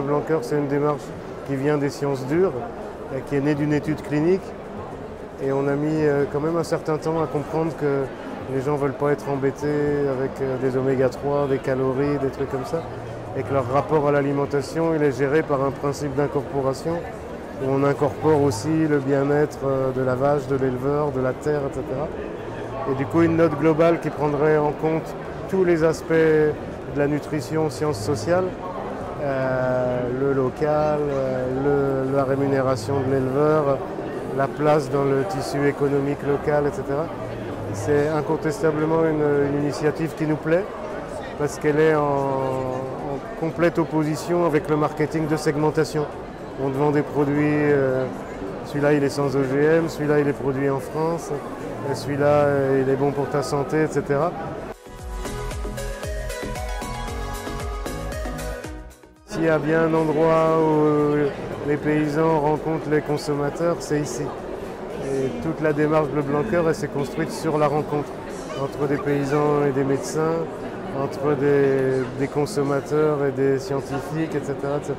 Blanquer, c'est une démarche qui vient des sciences dures, qui est née d'une étude clinique. Et on a mis quand même un certain temps à comprendre que les gens ne veulent pas être embêtés avec des oméga 3, des calories, des trucs comme ça. Et que leur rapport à l'alimentation, il est géré par un principe d'incorporation où on incorpore aussi le bien-être de la vache, de l'éleveur, de la terre, etc. Et du coup, une note globale qui prendrait en compte tous les aspects de la nutrition, sciences sociales, euh, le local, euh, la rémunération de l'éleveur, la place dans le tissu économique local, etc. C'est incontestablement une, initiative qui nous plaît parce qu'elle est en, complète opposition avec le marketing de segmentation. On vend des produits, euh, celui-là il est sans OGM, celui-là il est produit en France, celui-là il est bon pour ta santé, etc. S'il y a bien un endroit où les paysans rencontrent les consommateurs, c'est ici. Et toute la démarche Bleu Blanqueur, s'est construite sur la rencontre entre des paysans et des médecins, entre des, consommateurs et des scientifiques, etc. etc.